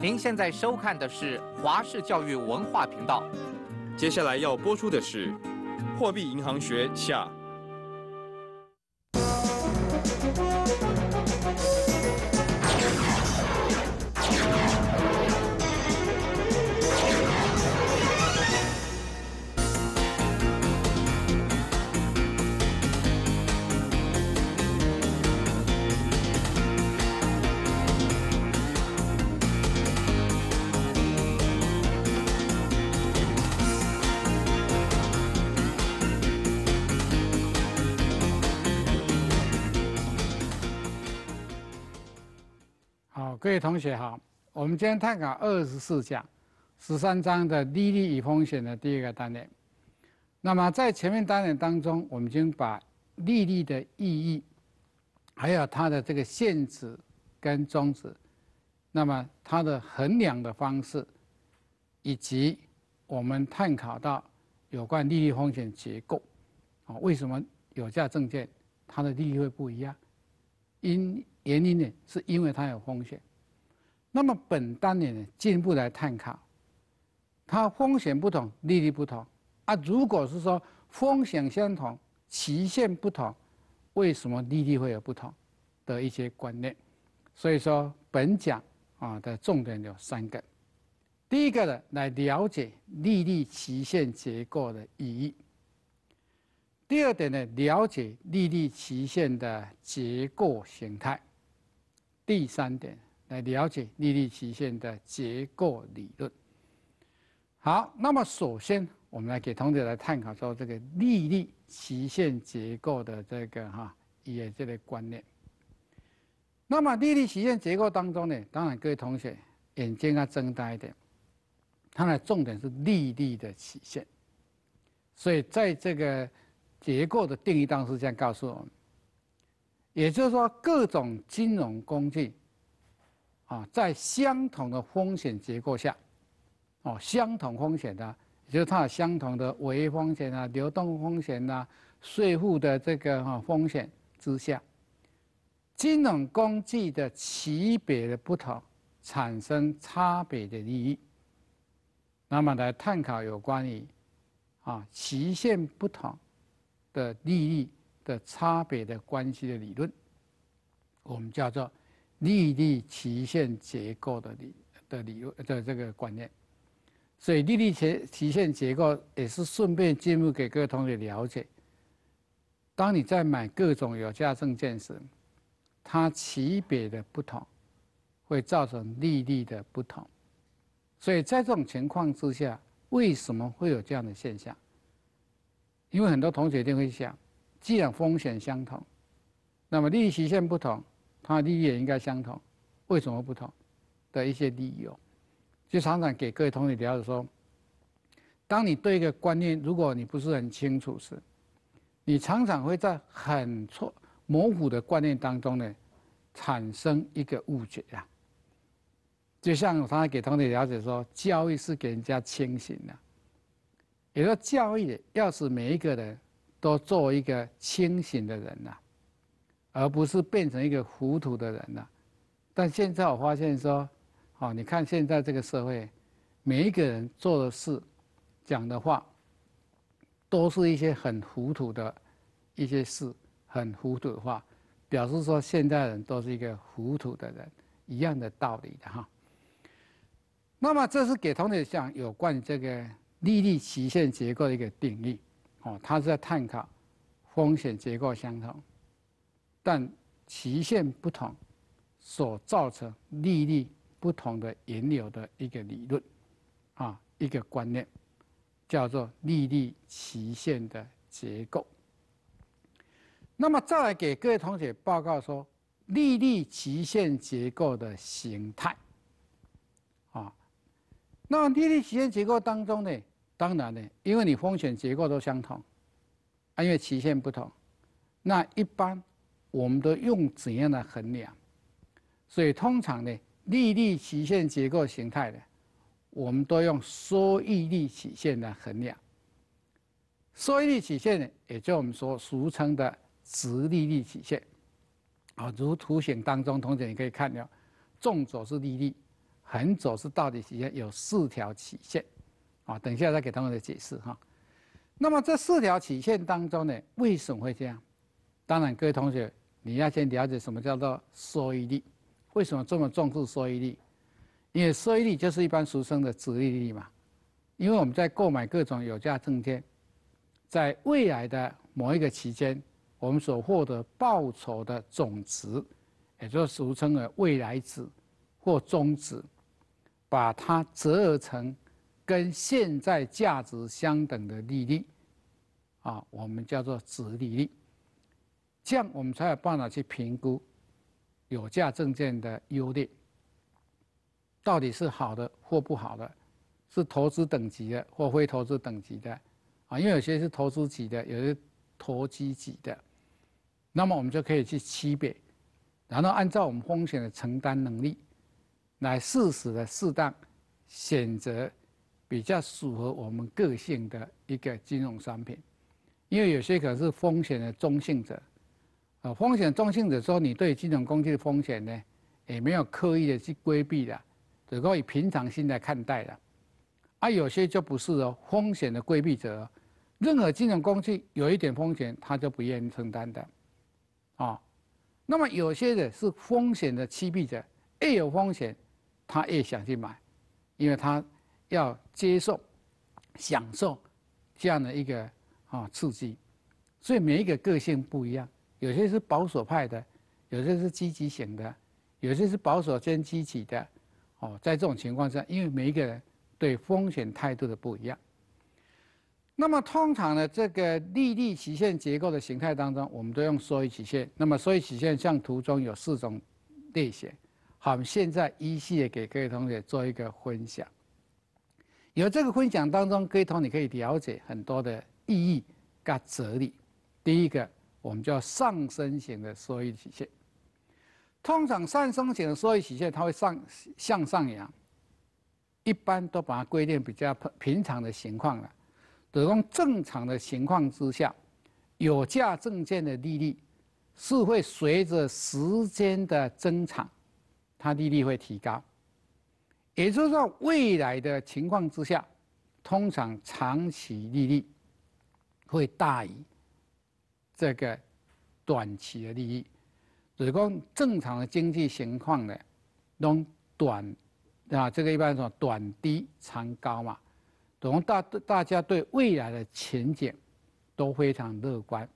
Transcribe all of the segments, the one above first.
您现在收看的是华视教育文化频道。接下来要播出的是《货币银行学下》。各位同学好，我们今天探讨二十四讲十三章的利率与风险的第一个单元。那么在前面单元当中，我们已经把利率的意义，还有它的这个限制跟终止，那么它的衡量的方式，以及我们探讨到有关利率风险结构，啊，为什么有价证券它的利率会不一样？因原因呢，是因为它有风险。那么本单元呢，进一步来探讨，它风险不同，利率不同啊。如果是说风险相同，期限不同，为什么利率会有不同的一些观念？所以说本讲啊的重点有三个。第一个呢，来了解利率期限结构的意义；第二点呢，了解利率期限的结构形态；第三点。来了解利率期限的结构理论。好，那么首先我们来给同学来探讨说这个利率期限结构的这个哈也这个观念。那么利率期限结构当中呢，当然各位同学眼睛要睁大一点，它的重点是利率的期限。所以在这个结构的定义当中是这样告诉我们，也就是说各种金融工具。啊，在相同的风险结构下，哦，相同风险的，也就是它相同的违约风险啊、流动风险啊、税负的这个哈风险之下，金融工具的级别的不同，产生差别的利益。那么来探讨有关于啊期限不同的利益的差别的关系的理论，我们叫做。利率期限结构的理的理论的这个观念，所以利率期期限结构也是顺便进入给各位同学了解。当你在买各种有价证券时，它级别的不同，会造成利率的不同。所以在这种情况之下，为什么会有这样的现象？因为很多同学一定会想，既然风险相同，那么利率期限不同。它的利益也应该相同，为什么不同？的一些理由，就常常给各位同学聊的说，当你对一个观念，如果你不是很清楚时，你常常会在很错模糊的观念当中呢，产生一个误解呀。就像我常常给同学了解说，教育是给人家清醒的，也说教育要使每一个人都做一个清醒的人呐。而不是变成一个糊涂的人了。但现在我发现说，哦，你看现在这个社会，每一个人做的事、讲的话，都是一些很糊涂的一些事，很糊涂的话，表示说现在人都是一个糊涂的人，一样的道理的哈。那么这是给同学讲有关这个利率期限结构的一个定义，哦，他是在探讨风险结构相同。但期限不同，所造成利率不同的引流的一个理论，啊，一个观念，叫做利率期限的结构。那么再来给各位同学报告说，利率期限结构的形态，啊，那利率期限结构当中呢，当然呢，因为你风险结构都相同，啊，因为期限不同，那一般。我们都用怎样的衡量？所以通常呢，利率曲线结构形态呢，我们都用收益率曲线来衡量。收益率曲线呢，也就我们所俗称的直利率曲线。啊，如图形当中，同学你可以看到，纵轴是利率，横轴是倒底曲线有四条曲线，啊，等一下再给同学解释哈。那么这四条曲线当中呢，为什么会这样？当然，各位同学你要先了解什么叫做收益率，为什么这么重视收益率？因为收益率就是一般俗称的殖利率嘛。因为我们在购买各种有价证券，在未来的某一个期间，我们所获得报酬的总值，也就是俗称的未来值或终值，把它折合成跟现在价值相等的利率，啊，我们叫做值利率。这样我们才有办法去评估有价证券的优劣，到底是好的或不好的。是投资等级的或非投资等级的，啊，因为有些是投资级的，有些投机级的，那么我们就可以去区别，然后按照我们风险的承担能力，来适时的适当选择比较符合我们个性的一个金融商品，因为有些可是风险的中性者，风险中性者说你对金融工具的风险呢，也没有刻意的去规避的，只够以平常心来看待的。啊，有些就不是哦，风险的规避者，任何金融工具有一点风险，他就不愿意承担的，啊，那么有些的是风险的欺避者，越有风险，他越想去买，因为他要接受、享受这样的一个啊刺激，所以每一个个性不一样，有些是保守派的，有些是积极型的，有些是保守兼积极的，哦，在这种情况下，因为每一个人。对风险态度的不一样。那么通常呢，这个利率曲线结构的形态当中，我们都用收益曲线。那么收益曲线像图中有四种类型。好，我们现在依序的给各位同学做一个分享。有这个分享当中，各位同学可以了解很多的意义跟哲理。第一个，我们叫上升型的收益曲线。通常上升型的收益曲线，它会上向上扬。一般都把它规定比较平常的情况了。等于正常的情况之下，有价证券的利率是会随着时间的增长，它利率会提高。也就是说，未来的情况之下，通常长期利率会大于这个短期的利益。只供正常的经济情况呢，用短。啊，这个一般说短低长高嘛，等大大家对未来的前景都非常乐观，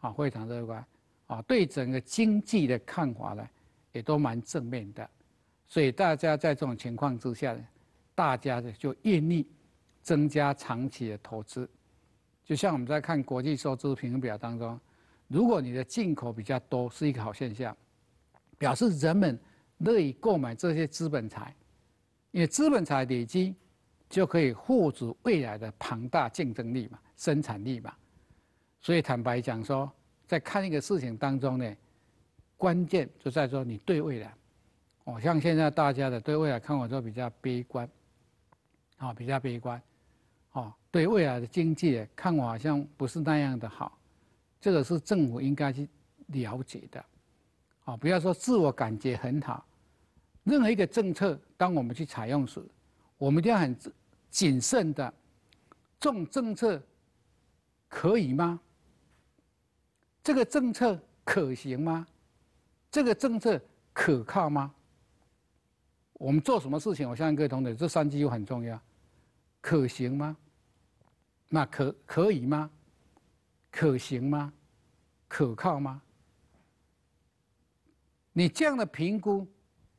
啊，非常乐观，啊，对整个经济的看法呢，也都蛮正面的，所以大家在这种情况之下呢，大家的就愿意增加长期的投资，就像我们在看国际收支平衡表当中，如果你的进口比较多，是一个好现象，表示人们乐意购买这些资本财。因为资本财累积，就可以获取未来的庞大竞争力嘛，生产力嘛。所以坦白讲说，在看一个事情当中呢，关键就在说你对未来。哦，像现在大家的对未来看法都比较悲观，啊，比较悲观，哦，对未来的经济看我好像不是那样的好。这个是政府应该去了解的，啊，不要说自我感觉很好。任何一个政策，当我们去采用时，我们一定要很谨慎的。这种政策可以吗？这个政策可行吗？这个政策可靠吗？我们做什么事情，我相信各位同学，这三句又很重要。可行吗？那可可以吗？可行吗？可靠吗？你这样的评估。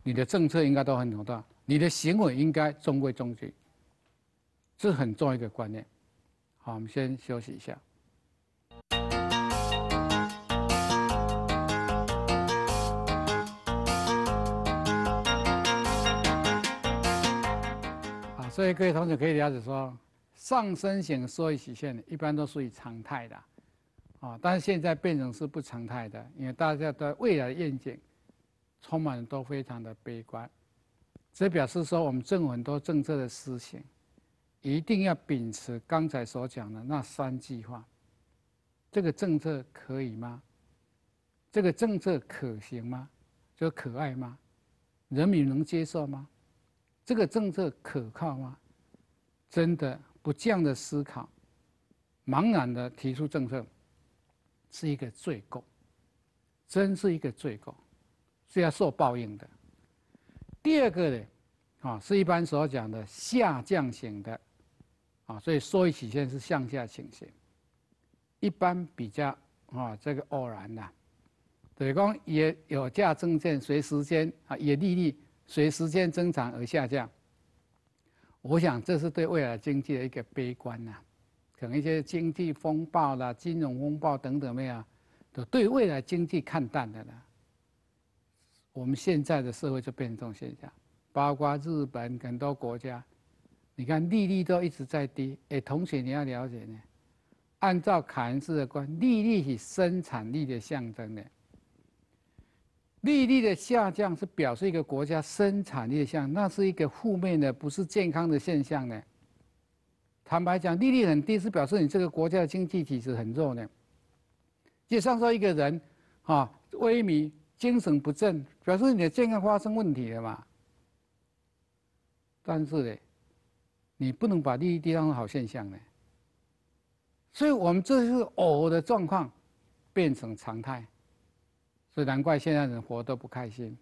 你的政策应该都很妥当，你的行为应该中规中矩，这是很重要一个观念。好，我们先休息一下。好，所以各位同学可以了解说，上升型收益曲线一般都属于常态的，啊，但是现在变成是不常态的，因为大家对未来的愿景。充满都非常的悲观，这表示说我们政府很多政策的施行，一定要秉持刚才所讲的那三句话：这个政策可以吗？这个政策可行吗？就可爱吗？人民能接受吗？这个政策可靠吗？真的不这样的思考，茫然的提出政策，是一个罪过，真是一个罪过，是要受报应的。第二个呢，啊，是一般所讲的下降型的，啊，所以收益曲线是向下倾斜，一般比较啊这个偶然的，对讲也有价证券随时间啊也利率随时间增长而下降。我想这是对未来经济的一个悲观呐，可能一些经济风暴啦、金融风暴等等没有，都对未来经济看淡的了。我们现在的社会就变成这种现象，包括日本很多国家，你看利率都一直在低。哎，同学你要了解呢，按照凯恩斯的观，利率是生产力的象征的。利率的下降是表示一个国家生产力的降，那是一个负面的，不是健康的现象呢。坦白讲，利率很低是表示你这个国家的经济体质很弱呢。就像说一个人，啊，萎靡、精神不振，表示你的健康发生问题了嘛。但是呢，你不能把利率低当成好现象呢。所以我们这是偶的状况，变成常态。所以难怪现在人活得不开心，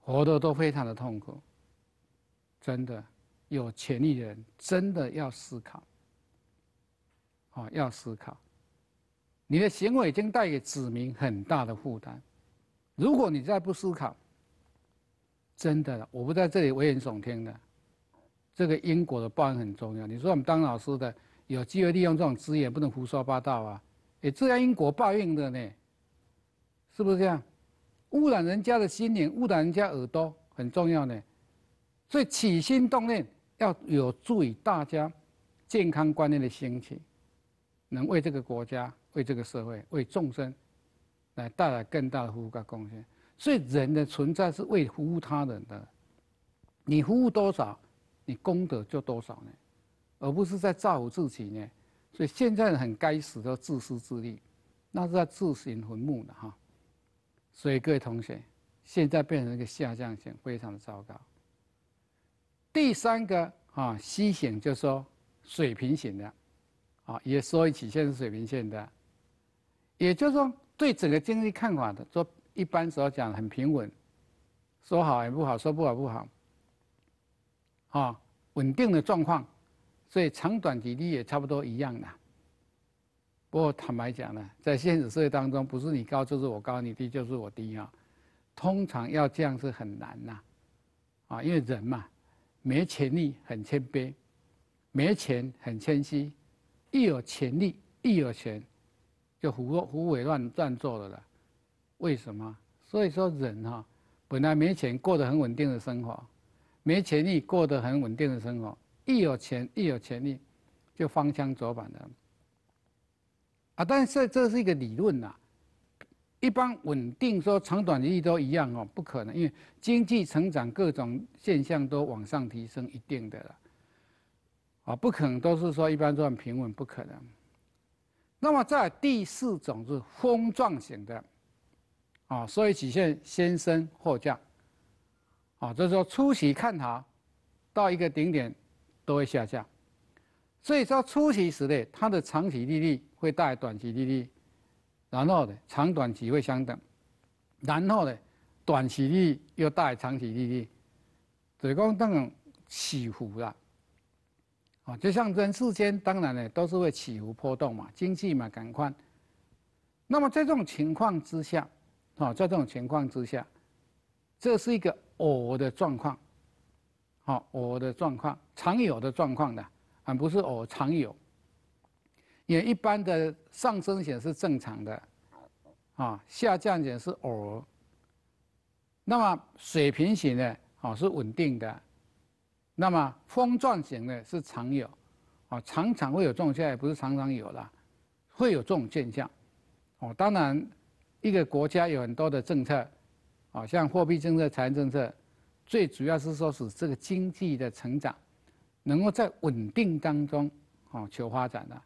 活得都非常的痛苦。真的，有潜力的人真的要思考，啊，要思考。你的行为已经带给子民很大的负担，如果你再不思考，真的，我不在这里危言耸听的。这个因果的报应很重要。你说我们当老师的有机会利用这种资源，不能胡说八道啊！哎，这样因果报应的呢？是不是这样？污染人家的心灵，污染人家耳朵，很重要呢。所以起心动念要有助于大家健康观念的兴起，能为这个国家、为这个社会、为众生来带来更大的服务跟贡献。所以人的存在是为服务他人的，你服务多少，你功德就多少呢，而不是在造福自己呢。所以现在很该死的自私自利，那是在自寻坟墓的哈。所以各位同学，现在变成一个下降型，非常的糟糕。第三个啊，C 型就是说水平型的，啊，也说曲线是水平线的，也就是说对整个经济看法的，说一般所讲很平稳，说好也不好，说不好不好，啊，稳定的状况，所以长短比例也差不多一样的。不过坦白讲呢，在现实社会当中，不是你高就是我高，你低就是我低啊。通常要这样是很难呐，啊，因为人嘛，没潜力很谦卑，没钱很谦虚，一有潜力一有钱，就胡胡伟乱乱做的了。为什么？所以说人哈，本来没钱过得很稳定的生活，没潜力过得很稳定的生活，一有钱一有潜力，就方向走板了。但是这是一个理论呐，一般稳定说长短利率都一样哦，不可能，因为经济成长各种现象都往上提升一定的了，啊，不可能都是说一般都很平稳，不可能。那么在第四种是峰状型的，啊，所以曲线先升后降，啊，就是说初期看好，到一个顶点都会下降。所以说初期时呢，它的长期利率会大于短期利率，然后呢，长短期会相等，然后呢，短期利率又大于长期利率，所以讲当然起伏啦，啊，就像人世间当然呢都是会起伏波动嘛，经济嘛赶快。那么在这种情况之下，啊，在这种情况之下，这是一个偶的状况，好，偶的状况，常有的状况的。啊不是偶常有，也一般的上升型是正常的，啊，下降型是偶尔。那么水平型呢啊是稳定的，那么风状型呢是常有，啊，常常会有这种现象，也不是常常有了，会有这种现象。哦，当然，一个国家有很多的政策，啊，像货币政策、财政政策，最主要是说使这个经济的成长。能够在稳定当中，哦，求发展的，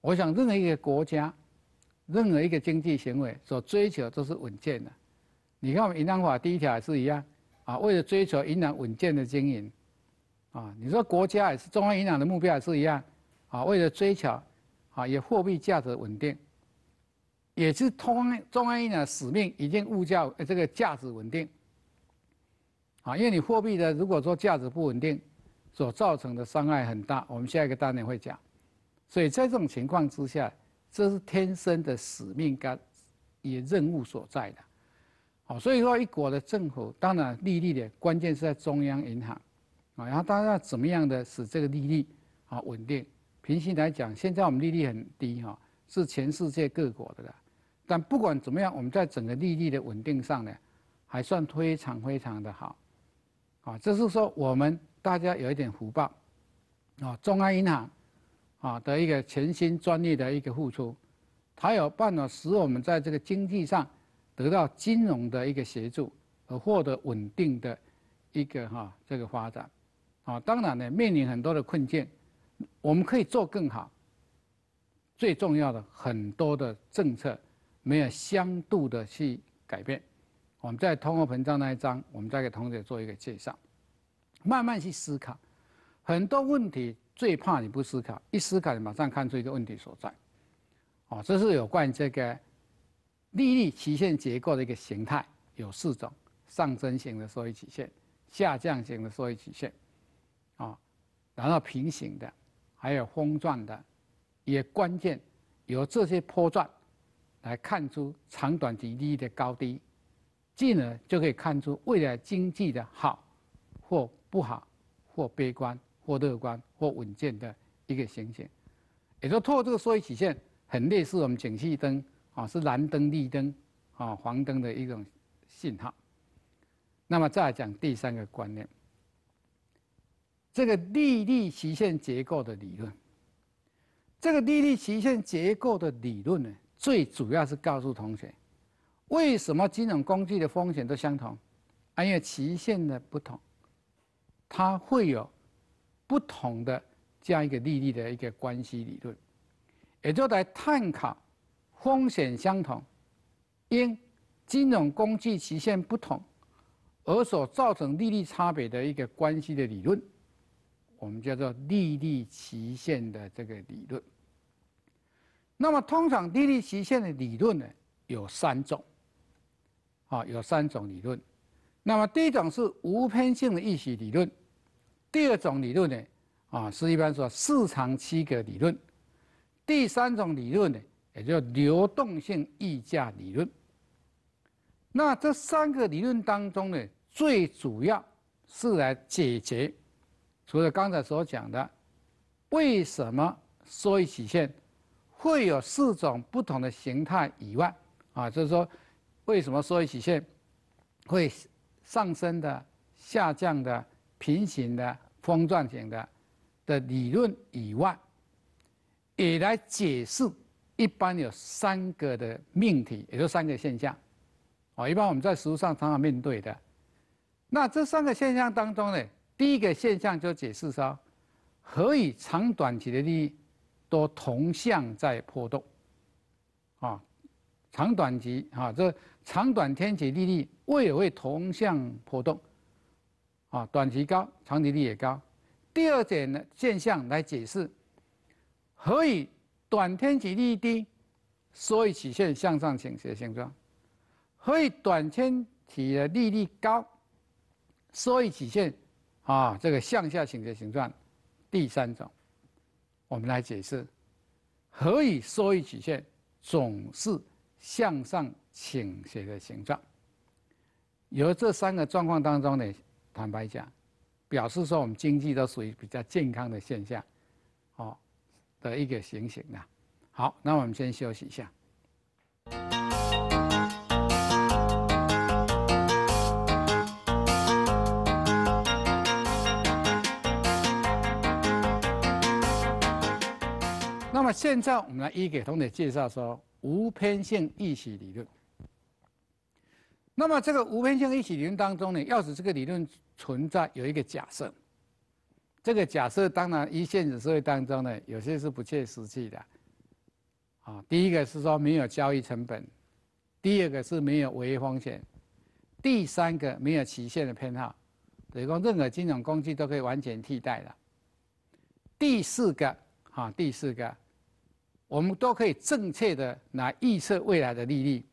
我想任何一个国家，任何一个经济行为所追求都是稳健的。你看我们银行法第一条也是一样，啊，为了追求银行稳健的经营，啊，你说国家也是中央银行的目标也是一样，啊，为了追求啊，也货币价值稳定，也是通中央银行使命，已经物价这个价值稳定。啊，因为你货币的如果说价值不稳定，所造成的伤害很大，我们下一个单元会讲。所以在这种情况之下，这是天生的使命感，也任务所在的。好，所以说一国的政府，当然利率的关键是在中央银行，啊，然后当然怎么样的使这个利率啊稳定。平心来讲，现在我们利率很低哈，是全世界各国的了。但不管怎么样，我们在整个利率的稳定上呢，还算非常非常的好。啊，这是说我们大家有一点福报，啊，中央银行啊的一个全新专业的一个付出，它有办法使我们在这个经济上得到金融的一个协助，而获得稳定的一个哈这个发展，啊，当然呢面临很多的困境，我们可以做更好。最重要的很多的政策没有相度的去改变。我们在通货膨胀那一章，我们再给同学做一个介绍，慢慢去思考，很多问题最怕你不思考，一思考你马上看出一个问题所在。哦，这是有关这个利率曲线结构的一个形态，有四种：上升型的收益曲线、下降型的收益曲线，啊，然后平行的，还有峰状的，也关键由这些坡状来看出长短期利率的高低。进而就可以看出未来经济的好或不好，或悲观或乐观或稳健的一个情形。也就透过这个收益曲线，很类似我们景气灯啊，是蓝灯、绿灯啊、黄灯的一种信号。那么再来讲第三个观念，这个利率曲线结构的理论。这个利率曲线结构的理论呢，最主要是告诉同学。为什么金融工具的风险都相同？因为期限的不同，它会有不同的这样一个利率的一个关系理论，也就来探讨风险相同，因金融工具期限不同而所造成利率差别的一个关系的理论，我们叫做利率期限的这个理论。那么，通常利率期限的理论呢，有三种。啊，有三种理论。那么第一种是无偏性的预期理论，第二种理论呢，啊是一般说市场区隔理论，第三种理论呢，也叫流动性溢价理论。那这三个理论当中呢，最主要是来解决，除了刚才所讲的，为什么收益曲线会有四种不同的形态以外，啊，就是说。为什么收益曲线会上升的、下降的、平行的、峰状型的的理论以外，也来解释一般有三个的命题，也就三个现象。哦，一般我们在实务上常常面对的。那这三个现象当中呢，第一个现象就解释说，何以长短期的利益都同向在波动？啊，长短期啊，这。长短天体利率未有会同向波动，啊，短期高，长期利率也高。第二点呢现象来解释，何以短天体利率低，收益曲线向上倾斜形状？何以短天体的利率高，收益曲线啊这个向下倾斜形状？第三种，我们来解释，何以收益曲线总是向上？倾斜的形状，由这三个状况当中呢，坦白讲，表示说我们经济都属于比较健康的现象，哦的一个情形啊。好，那我们先休息一下。那么现在我们来一给同学介绍说无偏性预期理论。那么这个无偏性一起理论当中呢，要使这个理论存在，有一个假设。这个假设当然，一现实社会当中呢，有些是不切实际的。啊，第一个是说没有交易成本，第二个是没有违约风险，第三个没有期限的偏好，等于说任何金融工具都可以完全替代了。第四个，哈，第四个，我们都可以正确的来预测未来的利率。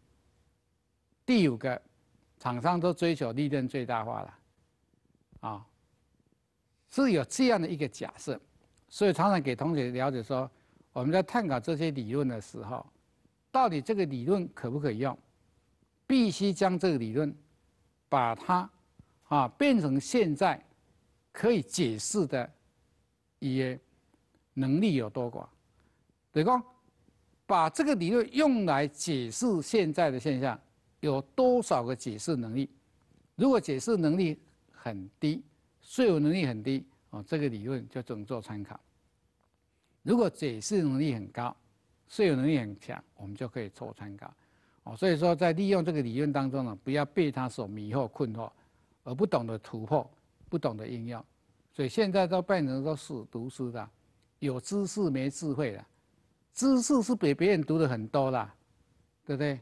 第五个，厂商都追求利润最大化了，啊，是有这样的一个假设，所以常常给同学了解说，我们在探讨这些理论的时候，到底这个理论可不可以用？必须将这个理论，把它啊变成现在可以解释的，也能力有多广？对方把这个理论用来解释现在的现象。有多少个解释能力？如果解释能力很低，税务能力很低哦，这个理论就只能做参考。如果解释能力很高，税务能力很强，我们就可以做参考。哦，所以说在利用这个理论当中呢，不要被它所迷惑困惑，而不懂得突破，不懂得应用。所以现在都变成都是读书的，有知识没智慧的，知识是比别人读的很多啦，对不对？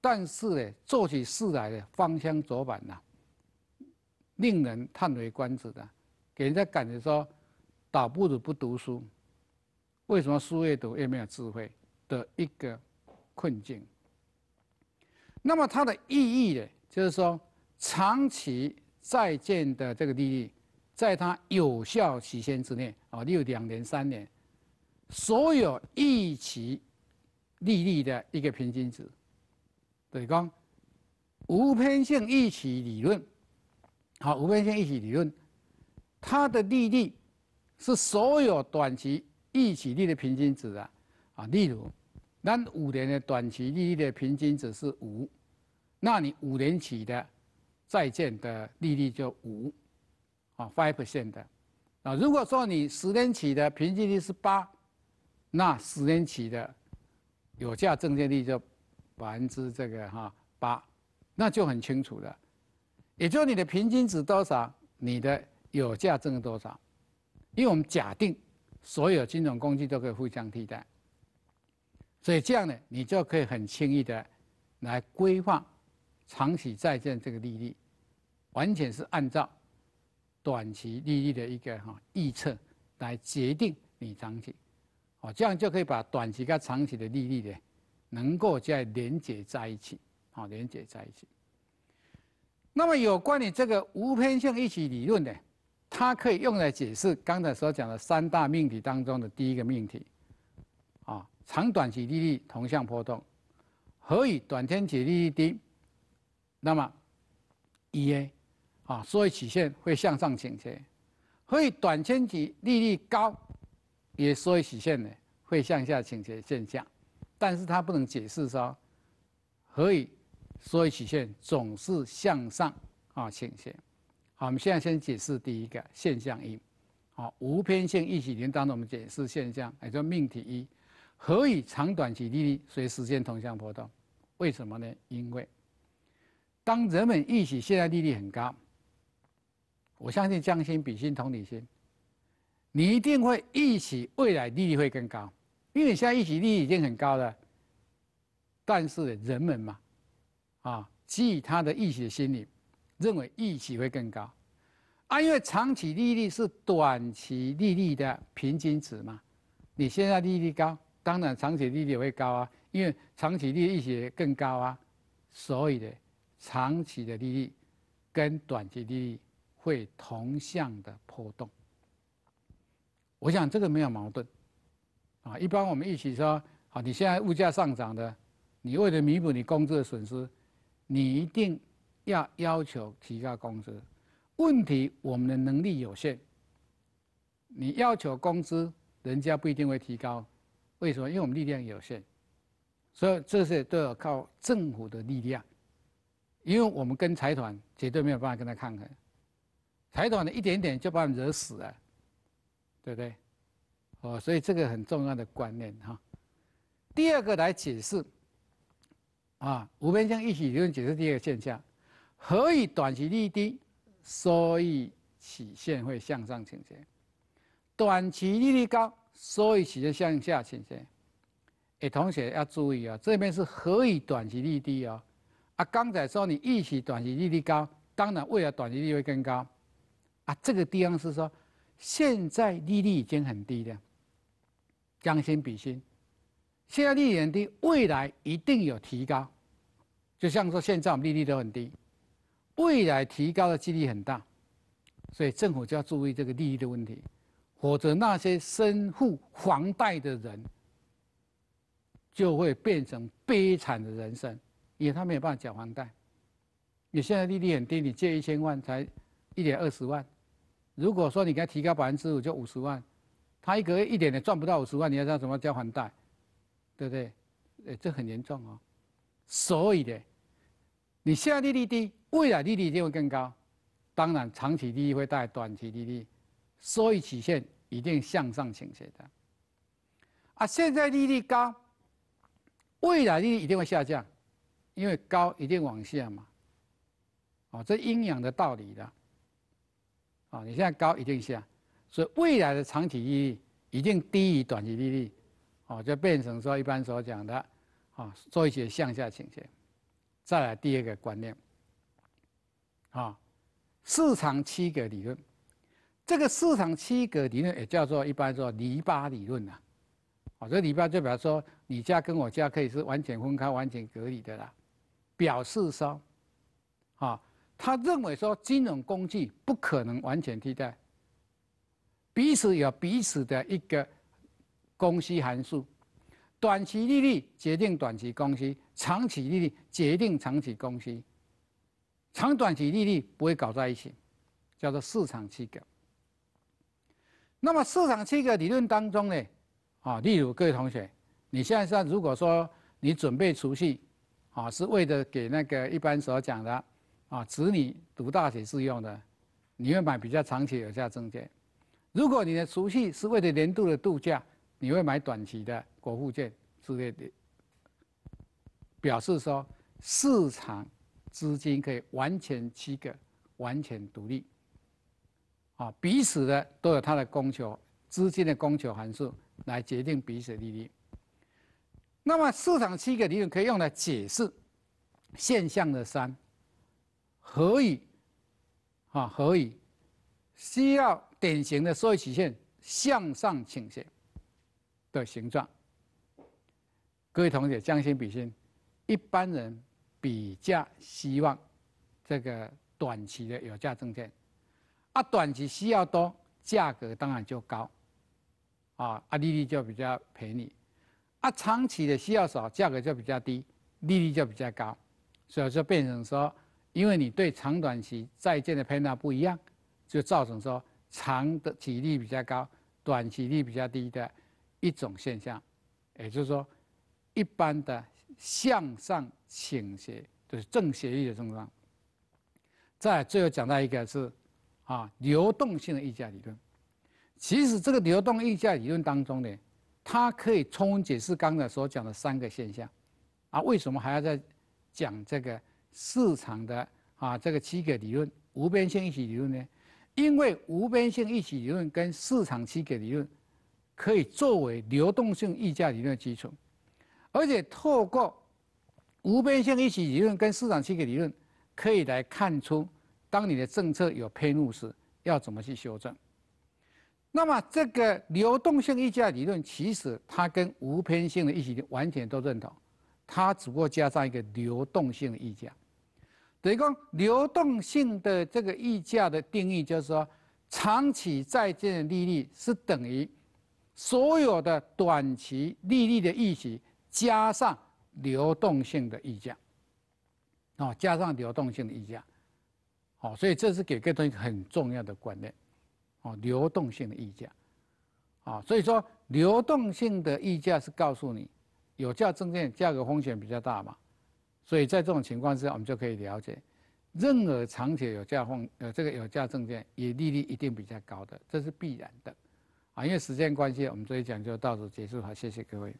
但是呢，做起事来的芳香卓板呐，令人叹为观止的，给人家感觉说，倒不如不读书。为什么书越读越没有智慧的一个困境？那么它的意义呢，就是说，长期在建的这个利率，在它有效期限之内啊，例如两年、三年，所有一期利率的一个平均值。对讲无偏性预期理论，好，无偏性预期理论，它的利率是所有短期预期率的平均值啊，啊，例如，咱五年的短期利率的平均值是五，那你五年期的债券的利率就五，啊，five percent 的，啊，如果说你十年期的平均率是八，那十年期的有价证券利率就。百分之这个哈八，那就很清楚了，也就是你的平均值多少，你的有价证多少，因为我们假定所有金融工具都可以互相替代，所以这样呢，你就可以很轻易的来规划长期债券这个利率，完全是按照短期利率的一个哈预测来决定你长期，哦，这样就可以把短期跟长期的利率呢。能够再连接在一起，好，连接在一起。那么有关于这个无偏性一起理论呢，它可以用来解释刚才所讲的三大命题当中的第一个命题，啊，长短期利率同向波动，何以短天期利率低？那么，E A，啊，所以曲线会向上倾斜；何以短天期利率高？也所以曲线呢会向下倾斜现象。但是它不能解释说，何以所以曲线总是向上啊倾斜？好，我们现在先解释第一个现象一，好，无偏性一起零当中我们解释现象，也就命题一，何以长短期利率随时间同向波动？为什么呢？因为当人们预期现在利率很高，我相信将心比心同理心，你一定会预期未来利率会更高。因为你现在预期利率已经很高了，但是人们嘛，啊，基于他的预期心理，认为预期会更高，啊，因为长期利率是短期利率的平均值嘛，你现在利率高，当然长期利率也会高啊，因为长期利率预期更高啊，所以的长期的利率跟短期利率会同向的波动，我想这个没有矛盾。啊，一般我们一起说，好，你现在物价上涨的，你为了弥补你工资的损失，你一定要要求提高工资。问题我们的能力有限，你要求工资，人家不一定会提高。为什么？因为我们力量有限，所以这些都要靠政府的力量。因为我们跟财团绝对没有办法跟他抗衡，财团的一点点就把你惹死了，对不对？哦，所以这个很重要的观念哈。第二个来解释，啊，无边相一起理论解释第二个现象：何以短期利率低，所以曲线会向上倾斜；短期利率高，所以曲线向下倾斜。哎，同学要注意啊，这边是何以短期利率低哦。啊，刚才说你预期短期利率高，当然未来短期利率会更高，啊，这个地方是说，现在利率已经很低了，将心比心，现在利率很低，未来一定有提高，就像说现在我们利率都很低，未来提高的几率很大，所以政府就要注意这个利率的问题，否则那些身负房贷的人就会变成悲惨的人生，因为他没有办法缴房贷。你现在利率很低，你借一千万才一点二十万。如果说你给他提高百分之五，就五十万，他一个月一点点赚不到五十万，你要让怎么交还贷？对不对？哎，这很严重哦。所以的，你现在利率低，未来利率一定会更高。当然，长期利率会带来短期利率，收益曲线一定向上倾斜的。啊，现在利率高，未来利率一定会下降，因为高一定往下嘛。哦，这阴阳的道理的，啊，你现在高一定下，所以未来的长期利率一定低于短期利率，哦，就变成说一般所讲的，啊，做一些向下倾斜。再来第二个观念，啊，市场七个理论，这个市场七个理论也叫做一般说篱笆理论呐，啊，这篱笆就表示说你家跟我家可以是完全分开、完全隔离的啦，表示说，啊。他认为说，金融工具不可能完全替代，彼此有彼此的一个供需函数，短期利率决定短期供需，长期利率决定长期供需，长短期利率不会搞在一起，叫做市场七个。那么市场七个理论当中呢，啊，例如各位同学，你现在说如果说你准备储蓄，啊，是为了给那个一般所讲的。啊，子女读大学是用的，你会买比较长期有效证券。如果你的储蓄是为了年度的度假，你会买短期的国库券之类的。表示说，市场资金可以完全七个完全独立，啊，彼此的都有它的供求资金的供求函数来决定彼此的利率。那么市场七个理论可以用来解释现象的三。何以啊？何以需要典型的收益曲线向上倾斜的形状？各位同学将心比心，一般人比较希望这个短期的有价证券，啊，短期需要多，价格当然就高，啊，啊，利率就比较便宜，啊，长期的需要少，价格就比较低，利率就比较高，所以就变成说。因为你对长短期债券的配纳不一样，就造成说长的体力比较高，短期力比较低的一种现象，也就是说，一般的向上倾斜就是正斜率的症状。再最后讲到一个是啊流动性的溢价理论，其实这个流动溢价理论当中呢，它可以充分解释刚才所讲的三个现象，啊为什么还要再讲这个？市场的啊，这个七个理论无边性一起理论呢？因为无边性一起理论跟市场七个理论可以作为流动性溢价理论的基础，而且透过无边性一起理论跟市场七个理论，可以来看出当你的政策有偏误时要怎么去修正。那么这个流动性溢价理论其实它跟无偏性的一起完全都认同，它只不过加上一个流动性的溢价。等于讲流动性的这个溢价的定义，就是说，长期债券的利率是等于所有的短期利率的溢息加上流动性的溢价，哦，加上流动性的溢价，哦，所以这是给各位一个很重要的观念，哦，流动性的溢价，啊，所以说流动性的溢价是告诉你，有价证券价格风险比较大嘛。所以在这种情况之下，我们就可以了解，任何长期有价风呃这个有价证券，也利率一定比较高的，这是必然的，啊，因为时间关系，我们这一讲就到此结束，好，谢谢各位。